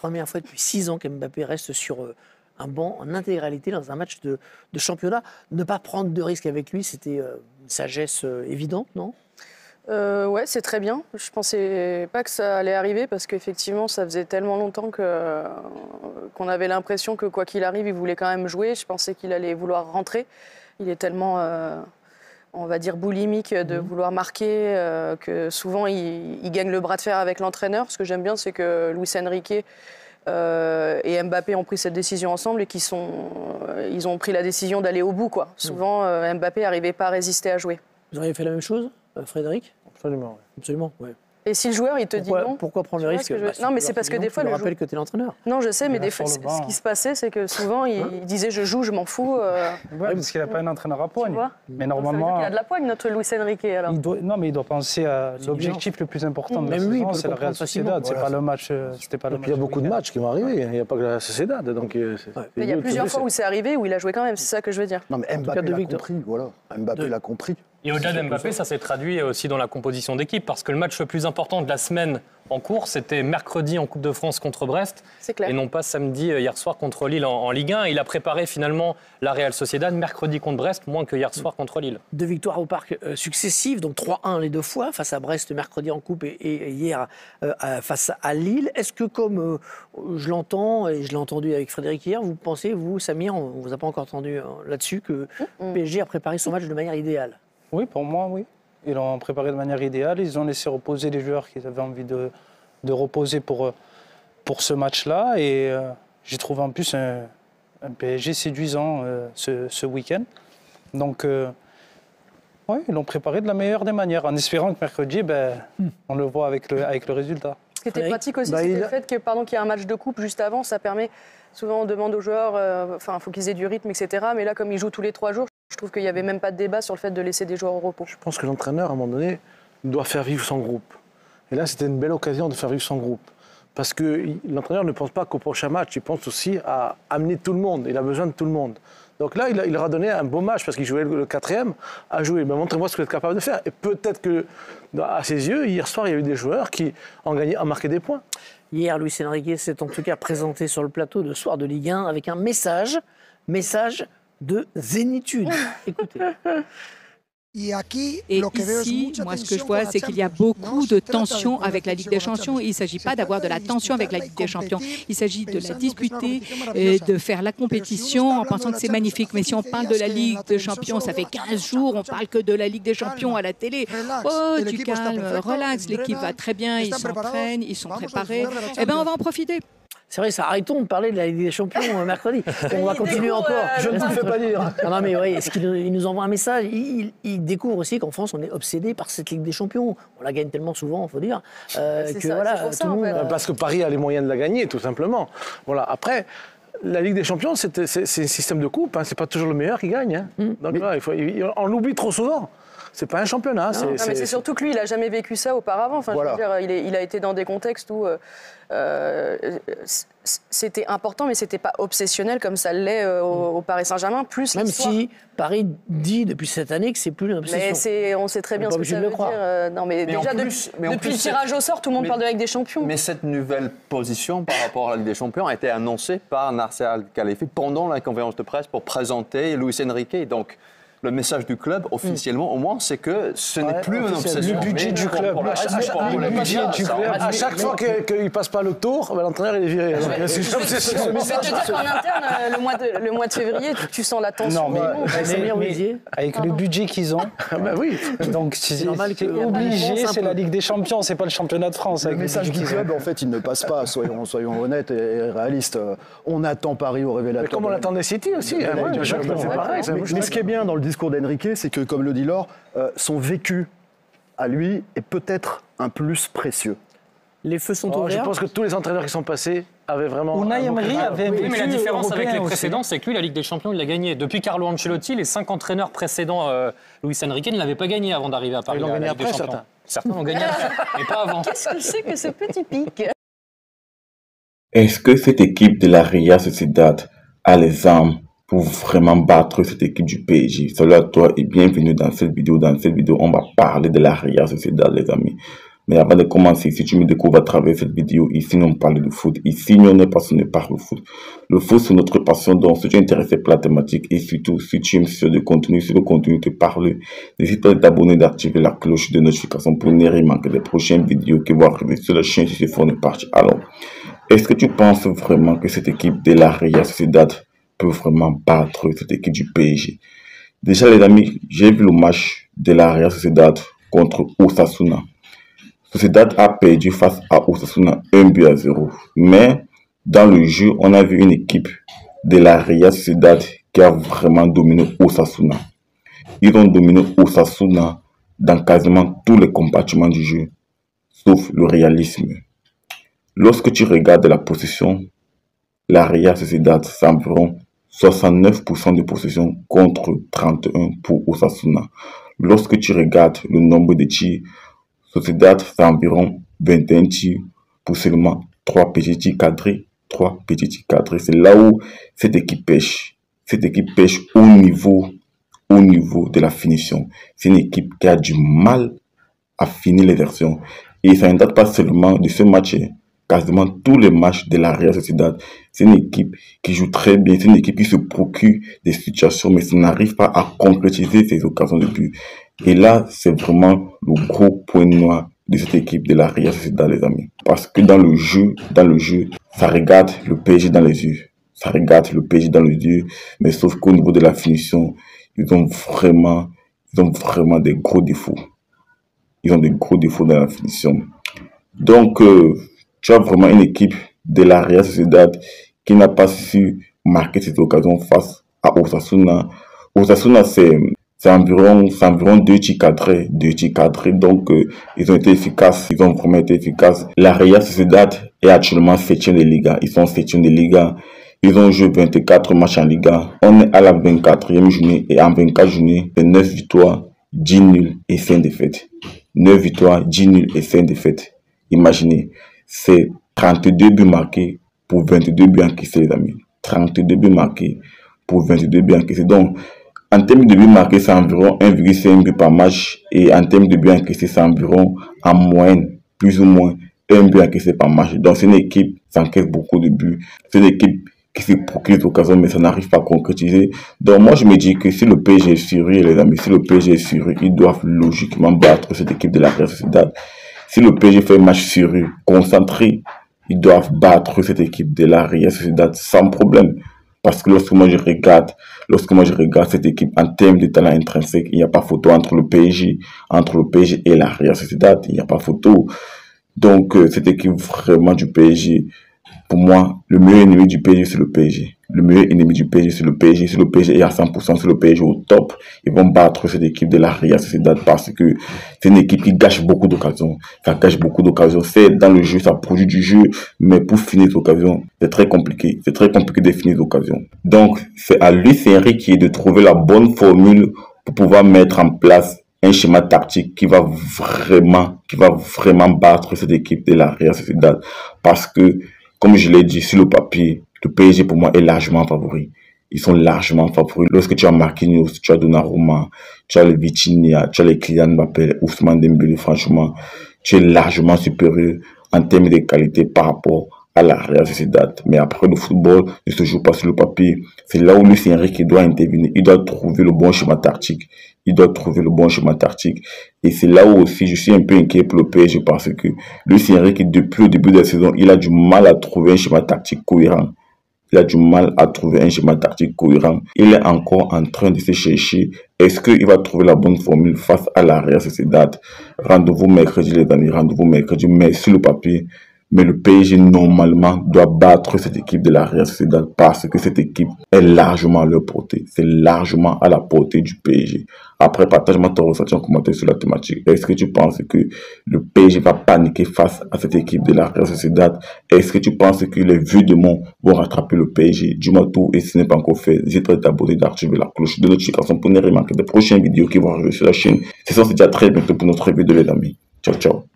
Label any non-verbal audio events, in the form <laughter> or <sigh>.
première fois depuis six ans qu'Mbappé reste sur euh, un banc en intégralité dans un match de, de championnat. Ne pas prendre de risques avec lui, c'était euh, une sagesse euh, évidente, non? Euh, ouais, c'est très bien. Je pensais pas que ça allait arriver parce qu'effectivement, ça faisait tellement longtemps qu'on avait l'impression que quoi qu'il arrive, il voulait quand même jouer. Je pensais qu'il allait vouloir rentrer. Il est tellement, on va dire, boulimique de vouloir marquer euh, que souvent il, il gagne le bras de fer avec l'entraîneur. Ce que j'aime bien, c'est que Luis Enrique euh, et Mbappé ont pris cette décision ensemble et qu'ils sont, euh, ils ont pris la décision d'aller au bout. Quoi. Souvent, euh, Mbappé n'arrivait pas à résister à jouer. Vous auriez fait la même chose, Frédéric? Absolument. Absolument, ouais. Et si le joueur, il te Pourquoi, dit non pourquoi prendre le risque Bah, Non, mais c'est parce que des tu fois, le rappelles que tu es l'entraîneur. Non, je sais, mais Il des fois, ce qui se passait, c'est que souvent, il, il disait je joue, je m'en fous. euh, Ouais, parce qu'il n'a pas un entraîneur à poigne. tu vois Mais Donc, ça veut dire normalement, qu'il a de la poigne, notre Luis Enrique, alors. il doit, non, mais il doit penser à l'objectif le plus important de la Même lui, il saison, c'est la Real. Sociedad. C'est pas le match. euh, C'était pas le Et puis il y a match beaucoup de matchs qui vont arriver. Il n'y a pas que la Sociedad. Donc, euh, il y a plusieurs fois où c'est arrivé, où il a joué quand même, c'est ça que je veux dire. Non, mais Mbappé l'a compris, voilà. Mbappé l'a compris. Et au-delà d'Mbappé, ça s'est traduit aussi dans la composition d'équipe, parce que le match le plus important de la semaine en cours, c'était mercredi en Coupe de France contre Brest, C'est clair. et non pas samedi euh, hier soir contre Lille en, en Ligue 1. Il a préparé finalement la Real Sociedad mercredi contre Brest, moins que hier soir contre Lille. Deux victoires au parc euh, successives, donc 3-1 les deux fois, face à Brest mercredi en coupe et, et hier euh, face à Lille. Est-ce que comme euh, je l'entends, et je l'ai entendu avec Frédéric hier, vous pensez, vous, Samir, on ne vous a pas encore entendu euh, là-dessus, que PSG a préparé son match de manière idéale? Oui, pour moi, oui. Ils l'ont préparé de manière idéale. Ils ont laissé reposer les joueurs qu'ils avaient envie de, de reposer pour, euh, pour ce match-là. Et euh, j'ai trouvé en plus un, un PSG séduisant euh, ce, ce week-end. Donc, euh, ouais, ils l'ont préparé de la meilleure des manières, en espérant que mercredi, ben, on le voit avec le, avec le résultat. Ce qui était pratique aussi, Bah, c'était il le fait que, pardon, qu'il y ait un match de coupe juste avant, ça permet. Souvent, on demande aux joueurs, enfin, il faut qu'ils aient du rythme, etc. Mais là, comme ils jouent tous les trois jours, je trouve qu'il n'y avait même pas de débat sur le fait de laisser des joueurs au repos. Je pense que l'entraîneur, à un moment donné, doit faire vivre son groupe. Et là, c'était une belle occasion de faire vivre son groupe. Parce que l'entraîneur ne pense pas qu'au prochain match, il pense aussi à amener tout le monde. Il a besoin de tout le monde. Donc là, il, a- il leur a donné un beau match parce qu'il jouait le, quatrième à jouer. Ben, Montrez-moi ce que vous êtes capable de faire. Et peut-être que, à ses yeux, hier soir, il y a eu des joueurs qui ont, gagné, ont marqué des points. Hier, Luis Enrique s'est en tout cas présenté sur le plateau de Soir de Ligue 1 avec un message, message de zénitude. <laughs> Écoutez. Et ici, moi, ce que je vois, c'est qu'il y a beaucoup de tensions avec la Ligue des Champions. Il ne s'agit pas d'avoir de la tension avec la Ligue des Champions. Il s'agit de la disputer et de faire la compétition en pensant que c'est magnifique. Mais si on parle de la Ligue des Champions, ça fait 15 jours, on parle que de la Ligue des Champions à la télé. Oh, du calme, relax, l'équipe va très bien, ils s'entraînent, ils sont préparés. Eh bien, on va en profiter. C'est vrai, ça arrêtons de parler de la Ligue des Champions euh, mercredi. <laughs> On va continuer découvre, encore. euh, Je ne vous le fais pas dire. Non, non, mais oui, est-ce qu'il nous- il nous envoie un message? Il, il découvre aussi qu'en France, on est obsédé par cette Ligue des Champions. On la gagne tellement souvent, il faut dire, euh, que ça, voilà, ça, en fait. euh, Parce que Paris a les moyens de la gagner, tout simplement. Voilà. Après, la Ligue des Champions, c'est un système de coupe. Hein. C'est pas toujours le meilleur qui gagne. hein. Mm. Donc là, il faut, il- on l'oublie trop souvent. C'est pas un championnat. Non, mais c'est surtout que lui, il n'a jamais vécu ça auparavant. Enfin, je veux dire, il, est- il a été dans des contextes où euh, euh, c'était important, mais c'était pas obsessionnel comme ça l'est euh, au, au Paris Saint-Germain. Plus Même si Paris dit depuis cette année que c'est plus une obsession. on sait très bien On ce que ça veut le dire. non, mais, déjà mais depuis plus, le tirage au sort, tout le monde mais- parle de la Ligue des Champions. Mais cette nouvelle position par rapport à la Ligue des Champions a été annoncée par Nasser Al-Khelaïfi pendant la conférence de presse pour présenter Luis Enrique. Donc, le message du club, officiellement au moins, c'est que ce n'est Ouais, plus une obsession. Le budget du club. le À chaque- le budget du club. À chaque fois qu'il ne passe pas le tour, ben, l'entraîneur il est viré. Donc, c'est une obsession. Je vais te dire qu'en interne, le mois de, le mois de février, tu, tu sens la tension. Non, mais, avec le budget qu'ils ont, Ah ben oui. donc c'est obligé, un c'est la Ligue des Champions, c'est pas le championnat de France. Le message budget du club, en fait, il ne passe pas, soyons, soyons honnêtes et réalistes. On attend Paris au révélateur. Mais comme on l'attendait City aussi. hein, pareil, c'est la Mais, ce qui est bien dans le discours d'Enrique, c'est que, comme le dit Laure, euh, son vécu à lui est peut-être un plus précieux. Les feux sont Oh, je ouverts. pense que tous les entraîneurs qui sont passés avaient vraiment. Unai Emery avait un Oui, mais la différence avec les aussi. précédents, c'est que lui, la Ligue des Champions, il l'a gagné. Depuis Carlo Ancelotti, les cinq entraîneurs précédents, euh, Luis Enrique ne l'avait pas gagné avant d'arriver à Paris. Ils l'ont gagné après, certains. Certains l'ont gagné après, mais pas avant. <laughs> Qu'est-ce que c'est que ce petit pic? Est-ce que cette équipe de la Real Sociedad a les armes? Pour vraiment battre cette équipe du PSG Salut à toi et bienvenue dans cette vidéo. Dans cette vidéo, on va parler de la Real Sociedad, les amis. Mais avant de commencer, si tu me découvres à travers cette vidéo, ici on parle de foot, ici on est passionné par le foot. Le foot c'est notre passion, donc si tu es intéressé par la thématique et surtout si tu aimes ce de contenu, si le contenu te parle, n'hésite pas à t'abonner, d'activer la cloche de notification pour ne rien manquer des prochaines vidéos qui vont arriver sur la chaîne si ce fond est parti. Alors, est-ce que tu penses vraiment que cette équipe de la Real Sociedad peut vraiment battre cette équipe du PSG Déjà les amis, j'ai vu le match de la Real Sociedad contre Osasuna. Sociedad a perdu face à Osasuna 1 but à 0. Mais dans le jeu, on a vu une équipe de la Real Sociedad qui a vraiment dominé Osasuna. Ils ont dominé Osasuna dans quasiment tous les compartiments du jeu, sauf le réalisme. Lorsque tu regardes la possession, la Real Sociedad, c'est 69% de possession contre 31 pour Osasuna. Lorsque tu regardes le nombre de tirs, Sociedad fait environ 21 tirs pour seulement 3 petits tirs cadrés. 3 petits tirs cadrés. C'est là où cette équipe pêche. Cette équipe pêche au niveau, au niveau de la finition. C'est une équipe qui a du mal à finir les versions. Et ça ne date pas seulement de ce match quasiment tous les matchs de la Real Sociedad. C'est une équipe qui joue très bien, c'est une équipe qui se procure des situations, mais ça n'arrive pas à concrétiser ses occasions de but. Et là, c'est vraiment le gros point noir de cette équipe de la Real Sociedad, les amis. Parce que dans le jeu, dans le jeu, ça regarde le PSG dans les yeux. Ça regarde le PSG dans les yeux, mais sauf qu'au niveau de la finition, ils ont vraiment, ils ont vraiment des gros défauts. Ils ont des gros défauts dans la finition. Donc, euh, tu as vraiment une équipe de la Real Sociedad qui n'a pas su marquer cette occasion face à Osasuna. Osasuna, c'est environ, environ deux tirs cadrés, deux tirs cadrés. Donc, euh, ils ont été efficaces. Ils ont vraiment été efficaces. La Real Sociedad est actuellement septième de Liga. Ils sont septième de Liga. Ils ont joué 24 matchs en Liga. On est à la 24e journée et en 24 journées, c'est 9 victoires, 10 nuls et 5 défaites. 9 victoires, 10 nuls et 5 défaites. Imaginez c'est 32 buts marqués pour 22 buts encaissés, les amis. 32 buts marqués pour 22 buts encaissés. Donc, en termes de buts marqués, c'est environ 1,5 but par match. Et en termes de buts encaissés, c'est environ en moyenne, plus ou moins, 1 but encaissé par match. Donc, c'est une équipe qui encaisse beaucoup de buts. C'est une équipe qui se procure des mais ça n'arrive pas à concrétiser. Donc, moi, je me dis que si le PSG est sur les amis, si le PSG est sur ils doivent logiquement battre cette équipe de la Real Sociedad. Si le PSG fait match sur concentré, ils doivent battre cette équipe de la Real Sociedad sans problème. Parce que lorsque moi je regarde, lorsque moi je regarde cette équipe en termes de talent intrinsèque, il n'y a pas photo entre le PSG, entre le PSG et la Real Sociedad, il n'y a pas photo. Donc euh, cette équipe vraiment du PSG, pour moi, le meilleur ennemi du PSG, c'est le PSG. Le meilleur ennemi du PSG, c'est le PSG. Si le PSG est à 100%, c'est le PSG au top. Ils vont battre cette équipe de la Real Sociedad parce que c'est une équipe qui gâche beaucoup d'occasions. Ça gâche beaucoup d'occasions. C'est dans le jeu, ça produit du jeu, mais pour finir l'occasion, c'est très compliqué. C'est très compliqué de finir l'occasion. Donc, c'est à lui, c'est qui est de trouver la bonne formule pour pouvoir mettre en place un schéma tactique qui va vraiment, qui va vraiment battre cette équipe de la Real Sociedad. Parce que comme je l'ai dit sur le papier, le PSG pour moi est largement favori. Ils sont largement favoris. Lorsque tu as Marquinhos, tu as Donnarumma, tu as le Vitinha, tu as les Kylian Mbappé, Ousmane Dembélé, franchement, tu es largement supérieur en termes de qualité par rapport à la Real Sociedad. Mais après, le football ne se joue pas sur le papier. C'est là où Lucien Enrique doit intervenir. Il doit trouver le bon schéma tactique. Il doit trouver le bon schéma tactique. Et c'est là où aussi je suis un peu inquiet pour le PSG parce que Lucien Enrique, depuis le début de la saison, il a du mal à trouver un schéma tactique cohérent. Il a du mal à trouver un schéma tactique cohérent. Il est encore en train de se chercher. Est-ce qu'il va trouver la bonne formule face à la Real Sociedad? Rendez-vous mercredi, les amis. Rendez-vous mercredi. Mais sur le papier, mais le PSG, normalement, doit battre cette équipe de la Real Sociedad parce que cette équipe est largement à leur portée. C'est largement à la portée du PSG. Après, partage-moi ton ressenti en commentaire sur la thématique. Est-ce que tu penses que le PSG va paniquer face à cette équipe de la Real Sociedad? Est-ce que tu penses que les vues de monde vont rattraper le PSG Dis-moi tout et si ce n'est pas encore fait, n'hésite pas à t'abonner, d'activer la cloche de notification pour ne manquer des prochaines vidéos qui vont arriver sur la chaîne. C'est ça, c'est déjà très bientôt pour notre vidéo, les amis. Ciao, ciao.